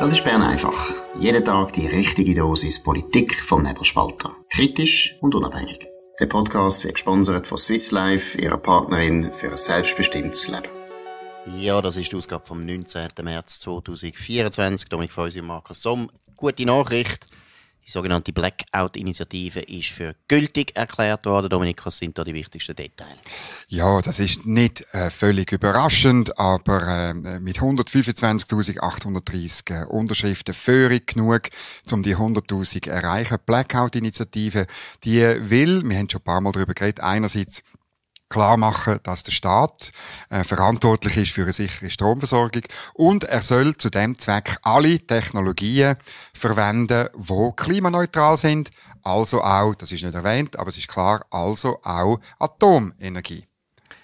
Das ist Bern einfach. Jeden Tag die richtige Dosis Politik vom Nebelspalter. Kritisch und unabhängig. Der Podcast wird gesponsert von Swiss Life, ihrer Partnerin für ein selbstbestimmtes Leben. Ja, das ist die Ausgabe vom 19. März 2024. Dominik Feusi und Markus Somm. Gute Nachricht. Die sogenannte Blackout-Initiative ist für gültig erklärt worden. Dominik, was sind da die wichtigsten Details? Ja, das ist nicht äh, völlig überraschend, aber äh, mit 125.830 äh, Unterschriften völlig genug, um die 100.000 zu erreichen. Blackout-Initiative, die will, wir haben schon ein paar Mal darüber geredet, einerseits klar machen, dass der Staat äh, verantwortlich ist für eine sichere Stromversorgung und er soll zu dem Zweck alle Technologien verwenden, wo klimaneutral sind, also auch, das ist nicht erwähnt, aber es ist klar, also auch Atomenergie.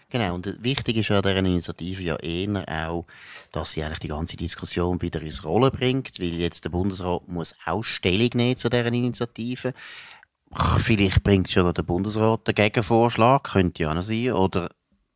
Genau, und wichtig ist ja dieser Initiative ja eher auch, dass sie eigentlich die ganze Diskussion wieder ins Rollen bringt, weil jetzt der Bundesrat muss auch Stellung nehmen zu dieser Initiative. Vielleicht bringt schon der Bundesrat einen Gegenvorschlag, könnte ja noch sein, oder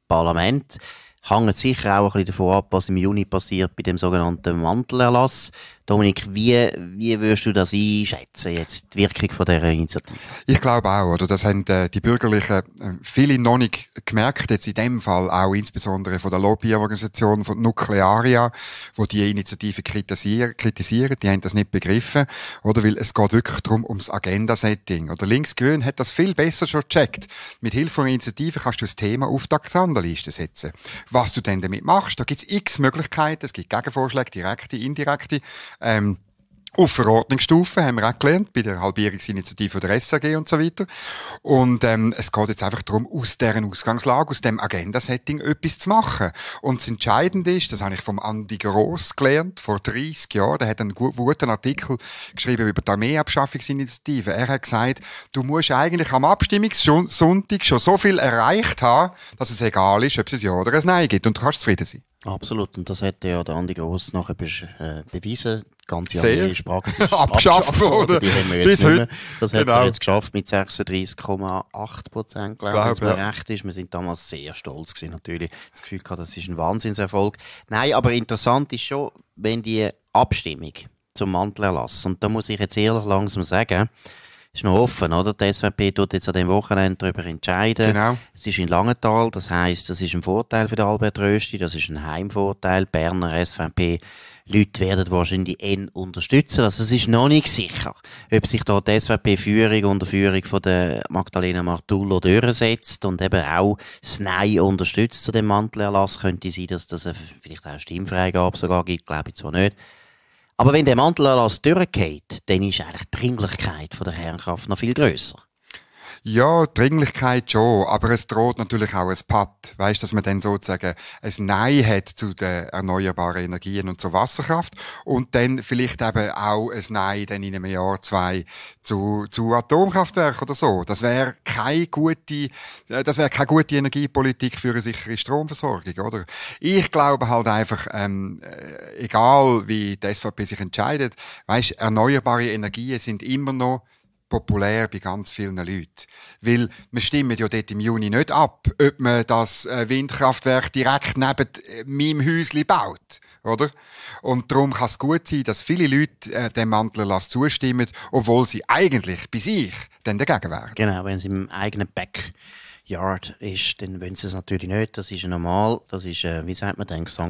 Parlament. Hängt sicher auch ein bisschen davon ab, was im Juni passiert bei dem sogenannten Mantelerlass. Dominik, wie, wie würdest du das einschätzen, jetzt, die Wirkung von dieser Initiative? Ich glaube auch, oder? Das haben äh, die Bürgerlichen äh, viele noch nicht gemerkt, jetzt in dem Fall auch insbesondere von der Lobbyorganisation von Nuklearia, wo die Initiative kritisieren, kritisieren, die haben das nicht begriffen, oder? Weil es geht wirklich darum, ums Agenda-Setting. Oder Linksgrün hat das viel besser schon gecheckt. Mit Hilfe von Initiative kannst du das Thema auf die Aktanderliste setzen. Was du denn damit machst, da gibt es x Möglichkeiten, es gibt Gegenvorschläge, direkte, indirekte, ähm, auf Verordnungsstufe haben wir auch gelernt, bei der Halbierungsinitiative der SAG und so weiter. Und ähm, es geht jetzt einfach darum, aus deren Ausgangslage, aus dem Agenda-Setting etwas zu machen. Und das Entscheidende ist, das habe ich vom Andi Gross gelernt, vor 30 Jahren, der hat einen guten Artikel geschrieben über die Armeeabschaffungsinitiative. Er hat gesagt, du musst eigentlich am Abstimmungssonntag schon so viel erreicht haben, dass es egal ist, ob es ein Ja oder ein Nein gibt. Und du kannst zufrieden sein. Absolut, und das hat ja der Andi Gross nachher äh, bewiesen. Die ganze Sehr. Sprache Abgeschafft worden. Die haben wir jetzt Bis heute. Das hat Genau. er jetzt geschafft mit 36,8 Prozent, glaube ich, wenn mir ja. recht ist. Wir sind damals sehr stolz gewesen, natürlich. Das Gefühl gehabt, das ist ein Wahnsinnserfolg. Nein, aber interessant ist schon, wenn die Abstimmung zum Mantelerlass, und da muss ich jetzt ehrlich langsam sagen, ist noch offen, oder? Die SVP tut jetzt an dem Wochenende darüber entscheiden. Genau. Es ist in Langenthal, das heisst, das ist ein Vorteil für den Albert Rösti, das ist ein Heimvorteil. Die Berner SVP Leute werden wahrscheinlich N unterstützen. Also es ist noch nicht sicher, ob sich da die SVP-Führung unter Führung von der Magdalena Martullo durchsetzt und eben auch das Nein unterstützt zu dem Mantelerlass. Könnte sein, dass das vielleicht auch Stimmfreigabe sogar gibt, glaube ich zwar nicht. Aber wenn der Mantelerlass durchgeht, dann ist eigentlich die Dringlichkeit der Kernkraft noch viel grösser. Ja, Dringlichkeit schon, aber es droht natürlich auch ein Patt. Weißt, dass man dann sozusagen ein Nein hat zu den erneuerbaren Energien und zur Wasserkraft und dann vielleicht eben auch ein Nein dann in einem Jahr, zwei zu, zu Atomkraftwerken oder so. Das wäre keine gute, äh, das wäre keine gute Energiepolitik für eine sichere Stromversorgung, oder? Ich glaube halt einfach, ähm, äh, egal wie die SVP sich entscheidet, weißt, erneuerbare Energien sind immer noch populär bei ganz vielen Leuten. Weil wir stimmen ja dort im Juni nicht ab, ob man das äh, Windkraftwerk direkt neben äh, meinem Häuschen baut, oder? Und darum kann es gut sein, dass viele Leute äh, dem Mantelerlass zustimmen, obwohl sie eigentlich bei sich dann dagegen wären. Genau, wenn es im eigenen Backyard ist, dann wollen sie es natürlich nicht. Das ist normal. Das ist, äh, wie sagt man denn, St.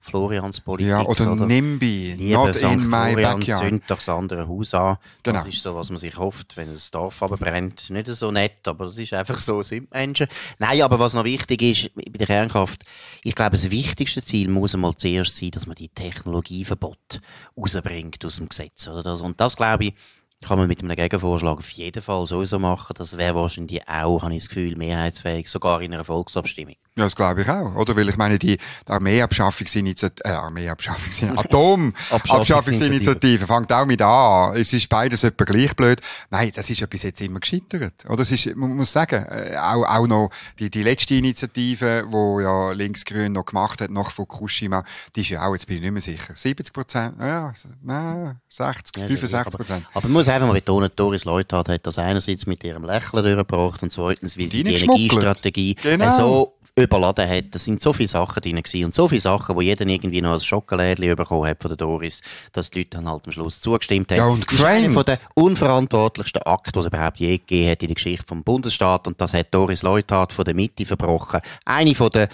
Florians Politik. Ja, oder, NIMBY, Liebe not St. in my Florian, backyard. zünd doch das andere Haus an. Genau. Das ist so, was man sich hofft, wenn das Dorf aber brennt. Nicht so nett, aber das ist einfach so, sind Menschen. Nein, aber was noch wichtig ist, bei der Kernkraft, ich glaube, das wichtigste Ziel muss einmal zuerst sein, dass man die Technologieverbot rausbringt aus dem Gesetz. Oder das, und das, glaube ich, kann man mit einem Gegenvorschlag auf jeden Fall sowieso machen. Das wäre wahrscheinlich auch, habe ich das Gefühl, mehrheitsfähig, sogar in einer Volksabstimmung. Ja, das glaube ich auch, oder? Weil ich meine, die, die Armeeabschaffungsinitiative, äh, Armeeabschaffungsinitiative, Atomabschaffungsinitiative fängt auch mit an. Es ist beides etwa gleich blöd. Nein, das ist ja bis jetzt immer gescheitert. Oder? Es ist, man muss sagen, äh, auch, auch noch die, die letzte Initiative, wo ja Linksgrün noch gemacht hat, von Fukushima, die ist ja auch, jetzt bin ich nicht mehr sicher, 70 Prozent, ja, nein, 60, Ja, 65 Prozent. Aber, aber muss einfach mal betonen, Doris Leuthard hat das einerseits mit ihrem Lächeln durchgebracht und zweitens, wie sie Die. Energiestrategie Genau. äh, so überladen hat. Da sind so viele Sachen drin gewesen und so viele Sachen, wo jeder irgendwie noch ein Schokolädchen bekommen hat von der Doris, dass die Leute dann halt am Schluss zugestimmt haben. Ja, und das ist einer von den unverantwortlichsten Akten, die es überhaupt je gegeben hat in der Geschichte vom Bundesstaat und das hat Doris Leuthard von der Mitte verbrochen. Eine von der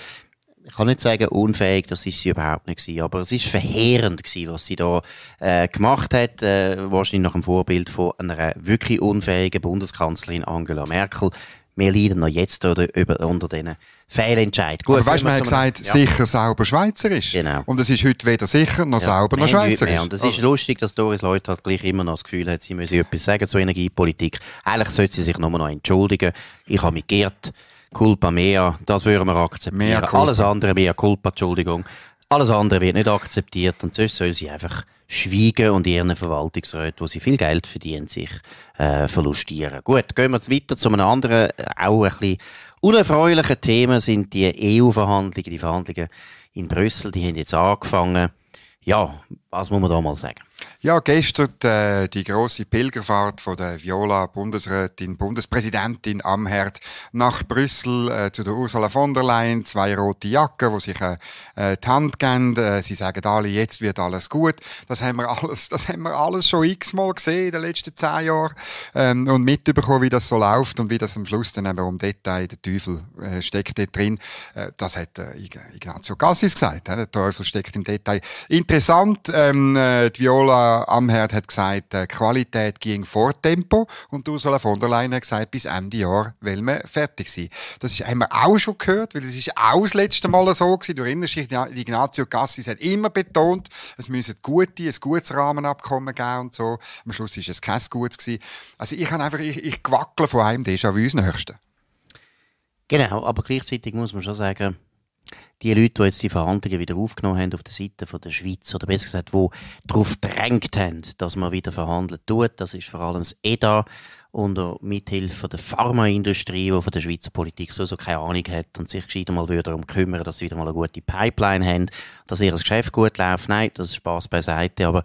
ich kann nicht sagen unfähig, das ist sie überhaupt nicht gewesen, aber es ist verheerend gewesen, was sie da äh, gemacht hat, äh, wahrscheinlich nach dem Vorbild von einer wirklich unfähigen Bundeskanzlerin Angela Merkel. Wir leiden noch jetzt oder, über, unter diesen Fehlentscheid. Gut, Aber weißt du, man hat gesagt, einem- sicher sauber schweizerisch. Genau. Und es ist heute weder sicher noch sauber noch schweizerisch. Und es ist lustig, dass Doris Leuthard gleich immer noch das Gefühl hat, sie müsse etwas sagen zur Energiepolitik. Eigentlich sollte sie sich nur noch entschuldigen. Ich habe mich geirrt. Culpa mea, das würden wir akzeptieren. Alles andere, mea culpa, Entschuldigung. Alles andere wird nicht akzeptiert und sonst soll sie einfach schweigen und ihren Verwaltungsräten, wo sie viel Geld verdienen, sich äh, verlustieren. Gut, gehen wir jetzt weiter zu einem anderen, äh, auch ein bisschen unerfreulichen Thema, sind die EU-Verhandlungen, die Verhandlungen in Brüssel, die haben jetzt angefangen. Ja, was muss man da mal sagen? Ja, gestern äh, die große Pilgerfahrt von der Viola Bundesrätin, Bundespräsidentin Amherd nach Brüssel äh, zu der Ursula von der Leyen. Zwei rote Jacken, wo sich äh, die Hand geben. Äh, sie sagen alle, jetzt wird alles gut. Das haben wir alles, das haben wir alles schon x-mal gesehen in den letzten zehn Jahren ähm, und mitbekommen, wie das so läuft und wie das am Schluss dann eben um Detail der Teufel äh, steckt dort drin. Äh, das hat äh, Ig- Ignazio Cassis gesagt. Äh, der Teufel steckt im Detail. Interessant. Ähm, äh, die Viola Amherd hat gesagt, äh, Qualität ging vor Tempo und Ursula von der Leyen hat gesagt, bis Ende Jahr will man fertig sein. Das ist, wir auch schon gehört, weil es ist auch das letzte Mal so gewesen. Du erinnerst dich, Ignazio Cassis hat immer betont, es müsse gute, ein gutes Rahmenabkommen geben und so. Am Schluss ist es kein gutes gewesen. Also ich habe einfach, ich, ich gewackle von einem Déjà-vu ins Nächste. Genau, aber gleichzeitig muss man schon sagen, die Leute, die jetzt die Verhandlungen wieder aufgenommen haben auf der Seite von der Schweiz, oder besser gesagt, die darauf gedrängt haben, dass man wieder verhandelt tut, das ist vor allem das EDA unter Mithilfe der Pharmaindustrie, die von der Schweizer Politik sowieso keine Ahnung hat und sich gescheit mal darum kümmern, dass sie wieder mal eine gute Pipeline haben, dass ihr Geschäft gut läuft. Nein, das ist Spaß beiseite, aber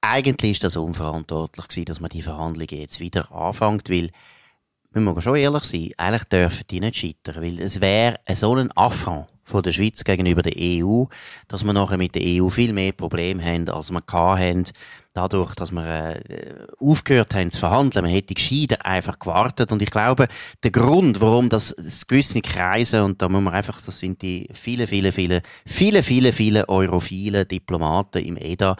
eigentlich ist das unverantwortlich gewesen, dass man die Verhandlungen jetzt wieder anfängt, weil wir müssen schon ehrlich sein, eigentlich dürfen die nicht scheitern, weil es wäre so ein Affront von der Schweiz gegenüber der EU, dass wir nachher mit der EU viel mehr Probleme haben, als wir hatten, dadurch, dass wir äh, aufgehört haben zu verhandeln. Man hätte gescheiter einfach gewartet und ich glaube, der Grund, warum das, das gewisse Kreise, und da muss man einfach, das sind die viele, viele, viele, viele, viele, viele europhilen Diplomaten im EDA,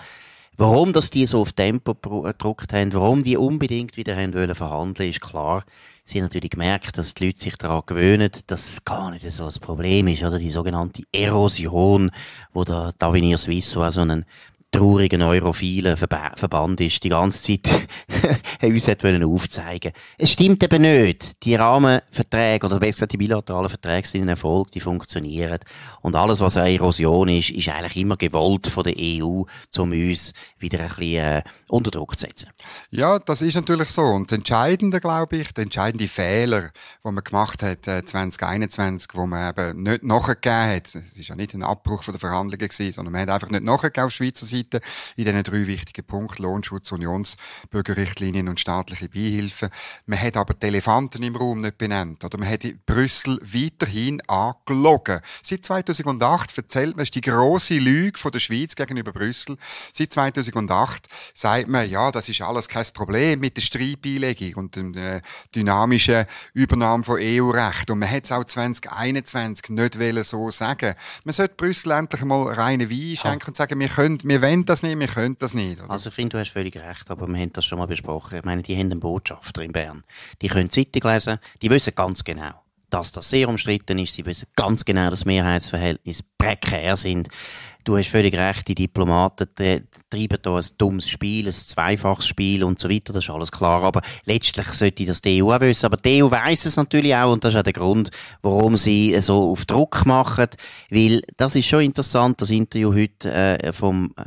Warum das die so auf Tempo gedruckt haben, warum die unbedingt wieder haben wollen verhandeln, ist klar. Sie haben natürlich gemerkt, dass die Leute sich daran gewöhnen, dass es gar nicht so ein Problem ist, oder? Die sogenannte Erosion, wo der Davenir Suisse, so ein trauriger neurophiler Verba Verband ist, die ganze Zeit uns hat wollen aufzeigen. Es stimmt eben nicht. Die Rahmenverträge, oder besser gesagt die bilateralen Verträge sind ein Erfolg, die funktionieren. Und alles, was eine Erosion ist, ist eigentlich immer gewollt von der EU, um uns wieder ein bisschen äh, unter Druck zu setzen. Ja, das ist natürlich so. Und das Entscheidende, glaube ich, der entscheidende Fehler, den man gemacht hat äh, 2021, wo man eben nicht nachgegeben hat, es ist ja nicht ein Abbruch der Verhandlungen sondern man hat einfach nicht nachgegeben auf Schweizer Seite in diesen drei wichtigen Punkten, Lohnschutz, Unionsbürgerrichtlinien und staatliche Beihilfen. Man hat aber die Elefanten im Raum nicht benannt. Oder man hat Brüssel weiterhin angelogen. Seit 2008 erzählt man, ist die grosse Lüge von der Schweiz gegenüber Brüssel. Seit 2008 sagt man, ja, das ist alles kein Problem mit der Streitbeilegung und der äh, dynamischen Übernahme von EU-Recht. Und man hat es auch 2021 nicht so sagen. Man sollte Brüssel endlich mal reinen Wein schenken und sagen, wir können, wir wollen das nicht, wir können das nicht. Oder? Also ich finde, du hast völlig recht, aber wir haben das schon mal besprochen. Ich meine, die haben einen Botschafter in Bern. Die können die Zeitung lesen, die wissen ganz genau, dass das sehr umstritten ist. Sie wissen ganz genau, dass Mehrheitsverhältnisse prekär sind. Du hast völlig recht, die Diplomaten treiben da ein dummes Spiel, ein zweifaches Spiel und so weiter, das ist alles klar. Aber letztlich sollte das die EU auch wissen. Aber die EU weiss es natürlich auch und das ist auch der Grund, warum sie so auf Druck machen. Weil das ist schon interessant, das Interview heute äh, vom äh,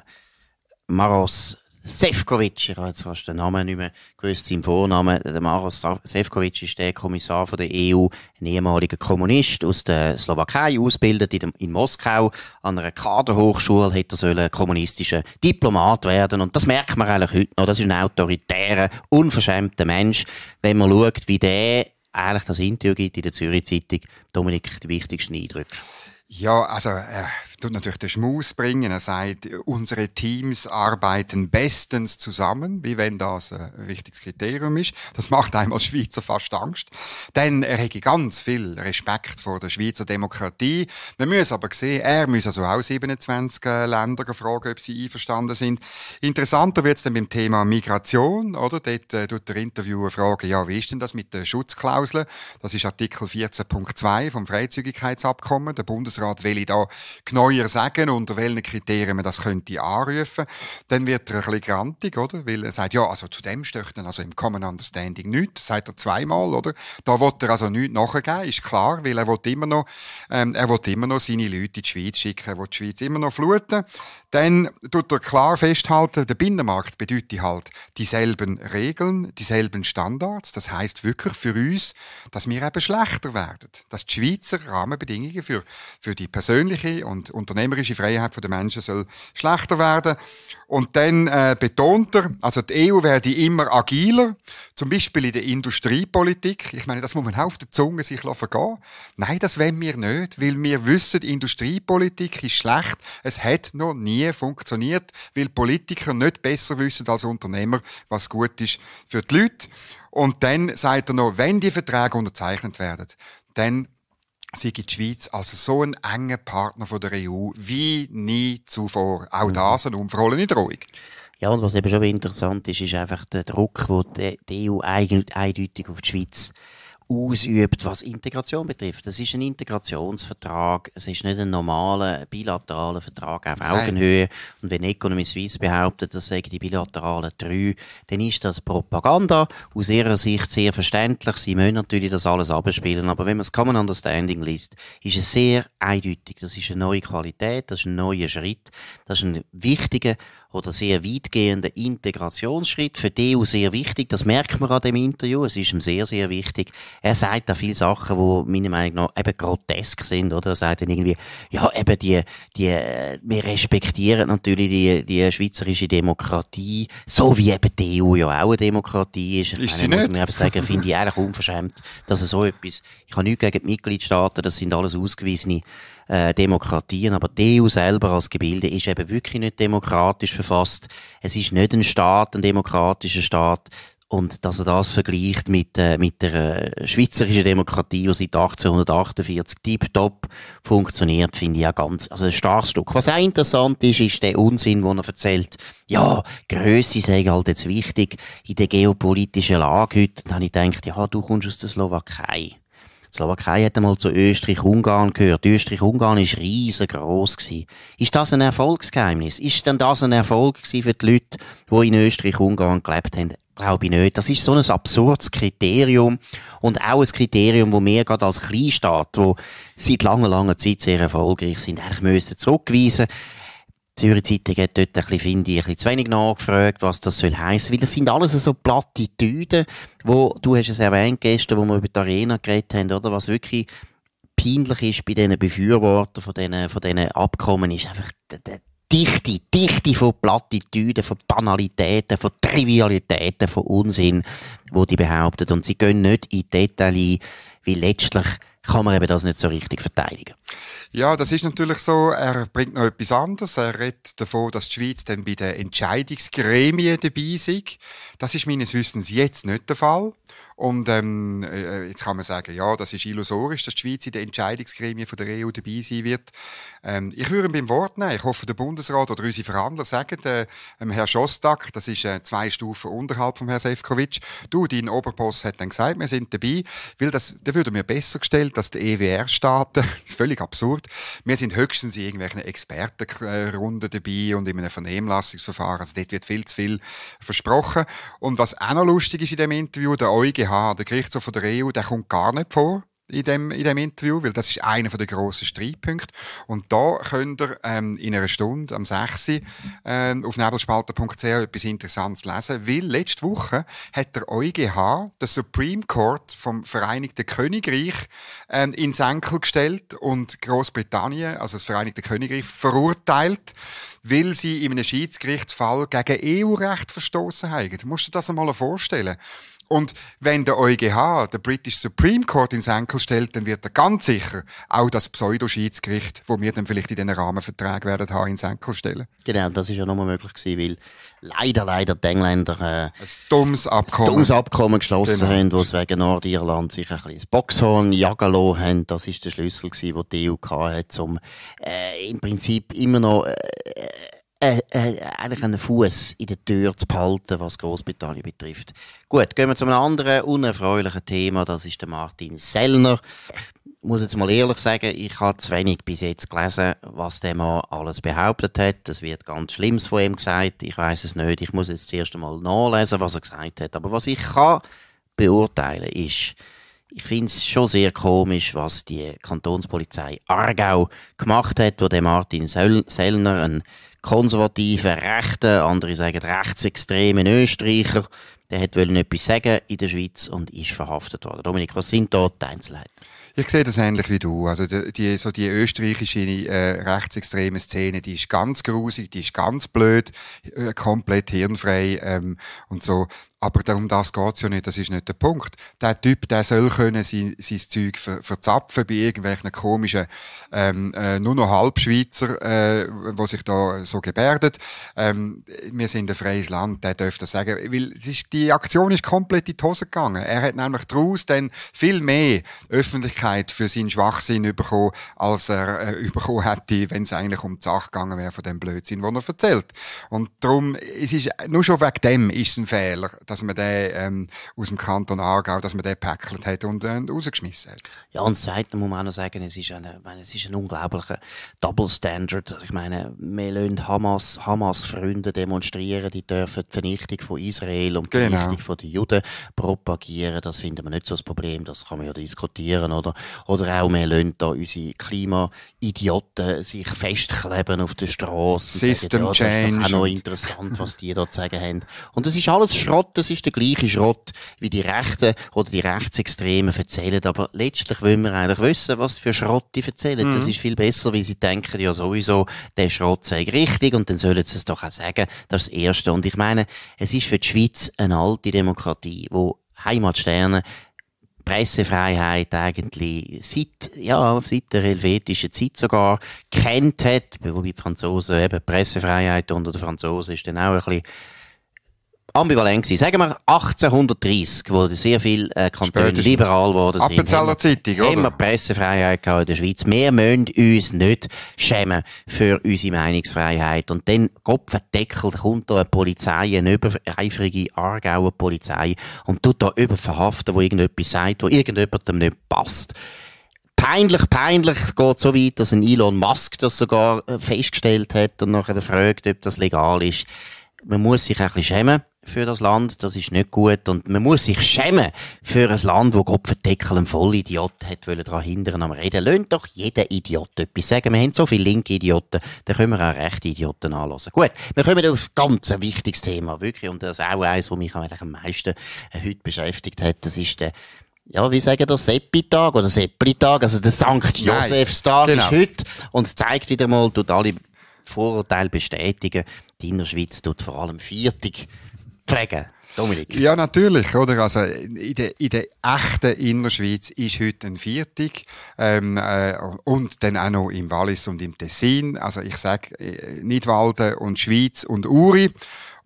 Maros Sefcovic, ich habe jetzt fast den Namen nicht mehr gewusst, seinen Vornamen. Der Maros Sefcovic ist der Kommissar von der EU, ein ehemaliger Kommunist aus der Slowakei, ausgebildet in, in Moskau. An einer Kaderhochschule hätte er sollen kommunistischer Diplomat werden. Und das merkt man eigentlich heute noch. Das ist ein autoritärer, unverschämter Mensch. Wenn man schaut, wie der eigentlich das Interview gibt in der Zürich Zeitung, Dominik, die wichtigsten Eindrücke. Ja, also er tut natürlich den Schmaus bringen. Er sagt, unsere Teams arbeiten bestens zusammen, wie wenn das ein wichtiges Kriterium ist. Das macht einem als Schweizer fast Angst. Denn er hätte ganz viel Respekt vor der Schweizer Demokratie. Wir müssen aber sehen, er muss also auch 27 äh, Länder fragen, ob sie einverstanden sind. Interessanter wird es dann beim Thema Migration, oder? Dort äh, tut der Interviewer fragen, ja, wie ist denn das mit der Schutzklausel? Das ist Artikel 14.2 vom Freizügigkeitsabkommen. Der Bundes Bundesrat will da genauer sagen, unter welchen Kriterien man das könnte anrufen. Dann wird er ein bisschen grantig, oder? Weil er sagt, ja, also zu dem dann also im Common Understanding nichts. Das sagt er zweimal, oder? Da will er also nichts nachgeben, ist klar, weil er will immer noch, ähm, er will immer noch seine Leute in die Schweiz schicken, er will die Schweiz immer noch fluten. Dann tut er klar festhalten, der Binnenmarkt bedeutet halt dieselben Regeln, dieselben Standards. Das heißt wirklich für uns, dass wir eben schlechter werden. Dass die Schweizer Rahmenbedingungen für für die persönliche und unternehmerische Freiheit der Menschen soll schlechter werden. Und dann äh, betont er, also die EU werde immer agiler, zum Beispiel in der Industriepolitik. Ich meine, das muss man auch auf der Zunge sich vergehen. Nein, das wollen wir nicht, weil wir wissen, Industriepolitik ist schlecht. Es hat noch nie funktioniert, weil Politiker nicht besser wissen als Unternehmer, was gut ist für die Leute. Und dann sagt er noch, wenn die Verträge unterzeichnet werden, dann sei die Schweiz als so ein enger Partner von der EU wie nie zuvor. Auch mhm. das eine unverhohlene Drohung. Ja, und was eben schon interessant ist, ist einfach der Druck, den die EU eindeutig auf die Schweiz ausübt, was Integration betrifft. Das ist ein Integrationsvertrag. Es ist nicht ein normaler bilateraler Vertrag auf Augenhöhe. Und wenn Economy Suisse behauptet, das sagen die bilateralen drei, dann ist das Propaganda. Aus ihrer Sicht sehr verständlich. Sie müssen natürlich das alles abspielen. Aber wenn man das Common Understanding liest, ist es sehr eindeutig. Das ist eine neue Qualität. Das ist ein neuer Schritt. Das ist ein wichtiger oder sehr weitgehender Integrationsschritt. Für die EU sehr wichtig. Das merkt man an dem Interview. Es ist ihm sehr, sehr wichtig. Er sagt da viele Sachen, die meiner Meinung nach eben grotesk sind, oder? Er sagt dann irgendwie, ja, eben die, die, wir respektieren natürlich die, die schweizerische Demokratie, so wie eben die EU ja auch eine Demokratie ist. Ist sie muss nicht? einfach sagen, finde ich eigentlich unverschämt, dass er so etwas, ich habe nichts gegen die Mitgliedstaaten, das sind alles ausgewiesene äh, Demokratien. Aber die EU selber als Gebilde ist eben wirklich nicht demokratisch verfasst. Es ist nicht ein Staat, ein demokratischer Staat. Und dass er das vergleicht mit, äh, mit der äh, schweizerischen Demokratie, die seit 1848 tiptop funktioniert, finde ich ja ganz, also ein starkes Stück. Was auch interessant ist, ist der Unsinn, den er erzählt. Ja, Grösse sei halt jetzt wichtig in der geopolitischen Lage heute. Dann habe ich gedacht, ja, du kommst aus der Slowakei. Slowakei hat einmal zu Österreich-Ungarn gehört. Österreich-Ungarn ist riesengroß. Ist das ein Erfolgsgeheimnis? Ist denn das ein Erfolg für die Leute, die in Österreich-Ungarn gelebt haben? Glaube ich nicht. Das ist so ein absurdes Kriterium und auch ein Kriterium, wo wir gerade als Kleinstaat, wo seit langer, langer Zeit sehr erfolgreich sind, eigentlich müssen zurückweisen. Die Zürich Zeitung hat dort ein bisschen, finde ich, ein bisschen zu wenig nachgefragt, was das soll heissen. Weil das sind alles so Plattitüden, wo, du hast es erwähnt gestern, wo wir über die Arena geredet haben, oder? Was wirklich peinlich ist bei diesen Befürwortern von diesen, von diesen Abkommen, ist einfach die Dichte, Dichte von Plattitüden, von Banalitäten, von Trivialitäten, von Unsinn, wo die behaupten. Und sie gehen nicht in Detail ein, wie letztlich kann man eben das nicht so richtig verteidigen. Ja, das ist natürlich so. Er bringt noch etwas anderes. Er redet davon, dass die Schweiz dann bei den Entscheidungsgremien dabei ist. Das ist meines Wissens jetzt nicht der Fall. Und ähm, äh, jetzt kann man sagen, ja, das ist illusorisch, dass die Schweiz in den Entscheidungsgremien von der EU dabei sein wird. Ähm, ich würde ihn beim Wort nehmen. Ich hoffe, der Bundesrat oder unsere Verhandler sagen äh, ähm, Herr Schostak, das ist äh, zwei Stufen unterhalb von Herrn Sefcovic, du, dein Oberboss hat dann gesagt, wir sind dabei, weil das, da würde mir besser gestellt, dass die EWR-Staaten, das völlig absurd, wir sind höchstens in irgendwelchen Expertenrunden dabei und in einem Vernehmlassungsverfahren, also dort wird viel zu viel versprochen. Und was auch noch lustig ist in dem Interview, der EuGH, der Gerichtshof der EU, der kommt gar nicht vor in dem, in dem Interview, weil das ist einer der grossen Streitpunkte. Und da könnt ihr ähm, in einer Stunde am 6. Ähm, auf nebelspalter.ch etwas Interessantes lesen, weil letzte Woche hat der EuGH, der Supreme Court vom Vereinigten Königreich, ähm, in Senkel gestellt und Großbritannien, also das Vereinigte Königreich, verurteilt, weil sie in einem Schiedsgerichtsfall gegen EU-Recht verstoßen haben. Du musst dir das einmal vorstellen. Und wenn der EuGH, der British Supreme Court, ins Enkel stellt, dann wird er ganz sicher auch das Pseudoschiedsgericht, wo wir dann vielleicht in den Rahmenverträgen werden haben, ins Enkel stellen. Genau, das ist ja nochmal möglich gewesen, weil leider, leider die Engländer äh, ein dummes Abkommen, ein dummes Abkommen geschlossen Genau. haben, wo sie wegen Nordirland sich ein bisschen Boxhorn jagen lassen haben. Das ist der Schlüssel gewesen, den die EU hatte, um äh, im Prinzip immer noch äh, äh, äh, eigentlich einen Fuß in der Tür zu behalten, was Großbritannien betrifft. Gut, gehen wir zu einem anderen unerfreulichen Thema. Das ist der Martin Sellner. Ich muss jetzt mal ehrlich sagen, ich habe zu wenig bis jetzt gelesen, was der Mann alles behauptet hat. Es wird ganz Schlimmes von ihm gesagt. Ich weiß es nicht. Ich muss jetzt zuerst einmal nachlesen, was er gesagt hat. Aber was ich kann beurteilen ist, ich finde es schon sehr komisch, was die Kantonspolizei Aargau gemacht hat, wo der Martin Sellner, ein konservativer, rechter, andere sagen rechtsextremen Österreicher, der hat etwas sagen in der Schweiz und ist verhaftet worden. Dominik, was sind da die Einzelheiten? Ich sehe das ähnlich wie du. Also die, so die österreichische äh, rechtsextreme Szene, die ist ganz grusig, die ist ganz blöd, äh, komplett hirnfrei ähm, und so. Aber darum das geht's ja nicht, das ist nicht der Punkt. Der Typ, der soll können sein, sein Zeug ver, verzapfen bei irgendwelchen komischen, ähm, äh, nur noch Halbschweizer, äh, wo sich da so gebärdet. Ähm, wir sind ein freies Land, der dürfte das sagen. Weil es ist, die Aktion ist komplett in die Hose gegangen. Er hat nämlich daraus dann viel mehr Öffentlichkeit für seinen Schwachsinn bekommen, als er äh, bekommen hätte, wenn es eigentlich um die Sache gegangen wäre von dem Blödsinn, den er erzählt. Und darum, es ist, nur schon wegen dem ist es ein Fehler, dass man den ähm, aus dem Kanton Aargau, dass man den gepäckelt hat und äh, rausgeschmissen hat. Ja, und das Zweite muss man auch noch sagen, es ist, eine, ich meine, es ist ein unglaublicher Double Standard. Ich meine, wir lassen Hamas, Hamas-Freunde demonstrieren, die dürfen die Vernichtung von Israel und die Genau. Vernichtung von den Juden propagieren. Das finden wir nicht so das Problem, das kann man ja diskutieren, oder? Oder auch, wir lassen da unsere Klimaidioten sich festkleben auf der Straße. System Das ist change doch auch noch interessant, was die da zu sagen haben. Und das ist alles Schrott, das ist der gleiche Schrott, wie die Rechten oder die Rechtsextremen erzählen. Aber letztlich wollen wir eigentlich wissen, was für Schrott die erzählen. Das ist viel besser, weil sie denken ja sowieso, der Schrott sei richtig und dann sollen sie es doch auch sagen. Das ist das Erste. Und ich meine, es ist für die Schweiz eine alte Demokratie, wo Heimatsterne Pressefreiheit eigentlich seit, ja, seit der helvetischen Zeit sogar kennt hat, wobei die Franzosen eben Pressefreiheit unter den Franzosen ist dann auch ein bisschen ambivalent gewesen. Sagen wir 1830, wo sehr viele äh, Kantone Spätestens. liberal geworden sind. Appenzeller Zeitung, oder? Wir Pressefreiheit gehabt in der Schweiz. Wir müssen uns nicht schämen für unsere Meinungsfreiheit. Und dann, Kopfverdeckelt, kommt da eine Polizei, eine übereifrige Aargauer Polizei und tut da jemanden verhaften, wo irgendetwas sagt, wo irgendjemandem nicht passt. Peinlich, peinlich geht so weit, dass ein Elon Musk das sogar äh, festgestellt hat und nachher fragt, ob das legal ist. Man muss sich ein bisschen schämen für das Land, das ist nicht gut. Und man muss sich schämen für ein Land, wo Gott verdeckel ein Vollidiot hat wollen daran hindern am Reden. Lönt doch jeder Idiot etwas sagen. Wir haben so viele linke Idioten, da können wir auch rechte Idioten anlassen. Gut, wir kommen auf ein ganz ein wichtiges Thema, wirklich. Und das ist auch eins, was mich eigentlich am meisten äh, heute beschäftigt hat. Das ist der ja, wie sagen das, Seppi-Tag oder Seppli-Tag, also der Sankt Josefstag genau. ist heute und es zeigt wieder mal, tut alle Vorurteile bestätigen, die Innerschweiz tut vor allem Viertig pflegen. Dominik. Ja, natürlich, oder? Also, in der, in der echten Innerschweiz ist heute ein Viertig, ähm, äh, und dann auch noch im Wallis und im Tessin. Also, ich sage, äh, Nidwalden und Schweiz und Uri.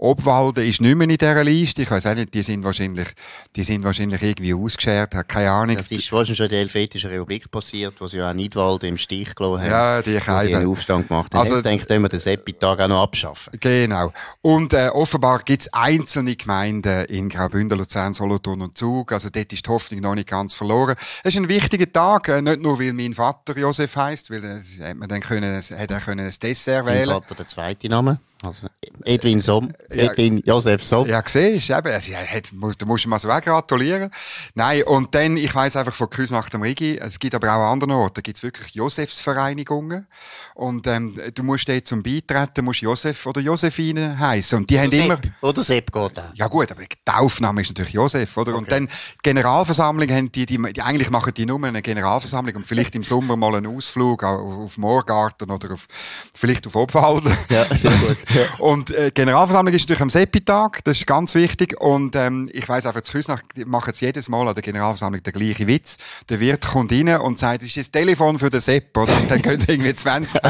Obwalden ist nicht mehr in dieser Liste. Ich weiß auch nicht, die sind wahrscheinlich, die sind wahrscheinlich irgendwie ausgeschert, habe keine Ahnung. Das ist wahrscheinlich schon in der Helvetischen Republik passiert, wo sie ja auch Nidwalden im Stich gelassen haben. Ja, die Scheibe. einen Aufstand gemacht haben. Also- Jetzt denkt wir den Seppi-Tag auch noch abschaffen. Genau. Und äh, offenbar gibt es einzelne Gemeinden in Graubünden, Luzern, Solothurn und Zug. Also dort ist die Hoffnung noch nicht ganz verloren. Es ist ein wichtiger Tag, äh, nicht nur weil mein Vater Josef heißt, weil äh, hätte man dann können, hätte er können ein Dessert Mein wählen. Vater der zweite Name. Also Edwin Somm. Ja. Edwin Josef Somm. Ja, siehst du, eben, also, ja, hat, da musst du mal so gratulieren. Nein, und dann, ich weiss einfach von Küss nach dem Rigi, es gibt aber auch an anderen Orten, da gibt's wirklich Josefsvereinigungen. Und ähm, du musst dort zum Beitreten, musst Josef oder Josephine heißen. Und die haben immer... Sepp. Oder Sepp geht auch. Ja gut, aber der Aufname ist natürlich Josef, oder? Und dann die Generalversammlung haben die, die, die, eigentlich machen die nur eine Generalversammlung und vielleicht im Sommer mal einen Ausflug auf, auf Moorgarten oder auf, vielleicht auf Obwalden. Ja, sehr gut. Und äh, Generalversammlung ist natürlich am Seppi-Tag, das ist ganz wichtig. Und ähm, ich weiss einfach, zu Küsnach machen sie jedes Mal an der Generalversammlung den gleichen Witz. Der Wirt kommt rein und sagt, ist das Telefon für den Sepp, oder? Und dann können irgendwie 20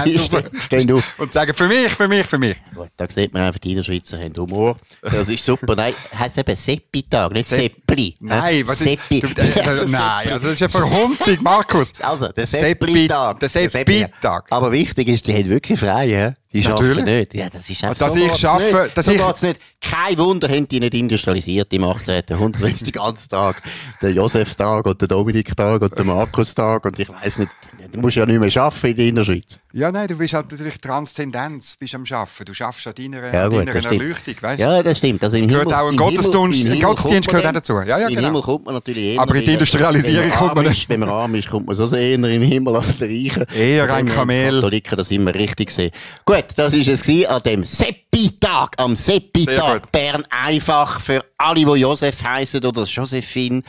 Hände auf und sagen, für mich, für mich, für mich. Gut, da sieht man einfach, die Innerschweizer haben Humor. Das ist super. Nein, heisst eben Seppi-Tag, nicht Seppli. Nein, was Seppi. ist, du, äh, nein, also das ist ja verhunzig, Markus. Also, der Seppi-Tag. Der Seppi-Tag. Aber wichtig ist, die haben wirklich frei, ja? Die arbeiten nicht. Ja, das ist einfach dass so ich schaffe, nicht. dass so ich geht's nicht. Kein Wunder haben die nicht industrialisiert im 18. Jahrhundert. Jetzt den ganzen Tag. Der Josefstag und der Dominiktag und der Markustag und ich weiss nicht, du musst ja nicht mehr arbeiten in der Innerschweiz. Ja, nein, du bist halt natürlich Transzendenz, bist am Arbeiten. Du schaffst an deiner, Ja, an gut, deiner. Erleuchtung, weißt Ja, das stimmt. Also im gehört Himmel, auch ein Gottesdienst- Himmel- Gottesdienst gehört auch dazu. Ja, ja, genau. Himmel kommt man natürlich eher Aber in die Industrialisierung kommt man nicht. Wenn man arm ist, kommt man so eher in den Himmel als der Reiche. Eher ein Kamel. Katholiken das immer richtig sehen. Gut, das ist es an dem Seppi-Tag. Am Seppi-Tag. Bern einfach für alle, die Josef heißen oder Josephine.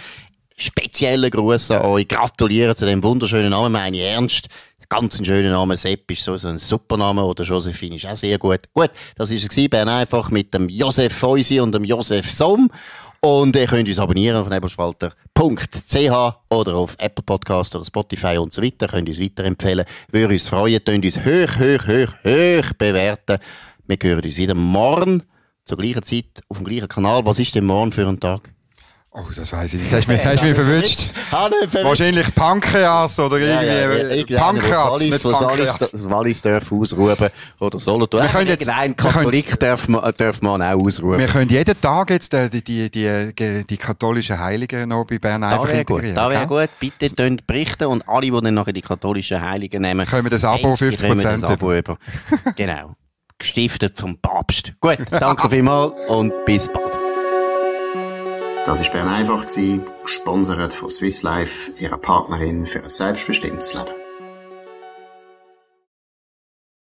Speziellen Gruß an euch. Gratuliere zu dem wunderschönen Namen, meine ich ernst. Ganz ein schöner Name. Sepp ist so, ein super Name. Oder Josephine ist auch sehr gut. Gut, das ist es. Bern einfach mit dem Josef Feusi und dem Josef Somm. Und ihr könnt uns abonnieren auf nebelspalter.ch oder auf Apple Podcast oder Spotify und so weiter. Könnt uns weiterempfehlen. Würde uns freuen. Könnt uns hoch, hoch, hoch, hoch bewerten. Wir hören uns wieder morgen zur gleichen Zeit auf dem gleichen Kanal. Was ist denn morgen für ein Tag? Oh, das weiss ich nicht. Hast du mich, hast mich verwünscht? Wahrscheinlich Pankreas oder Ja, ja, ja, irgendwie. nicht Wallis, was Wallis, Pankreas. das Wallis darf ausrufen oder Solothurn. Wir können jetzt- Irgendein Katholik darf man, darf man auch ausrufen. Wir können jeden Tag jetzt äh, die, die, die, die, katholischen Heiligen noch bei Bern Da einfach integrieren. da wäre gut. Bitte tönt berichten und alle, die dann nachher die katholischen Heiligen nehmen, Können wir das Abo hey, die 50% kommen das Abo über. genau. Gestiftet vom Papst. Gut, danke vielmals und bis bald. Das war Bern einfach, gesponsert von Swiss Life, ihrer Partnerin für ein selbstbestimmtes Leben.